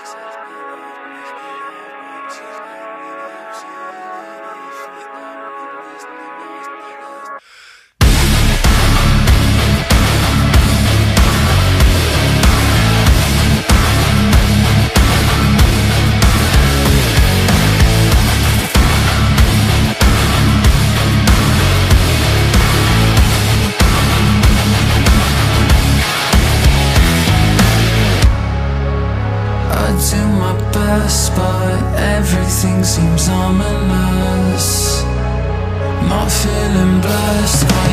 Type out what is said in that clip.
Makes sense. Do my best But everything seems ominous. Not feeling blessed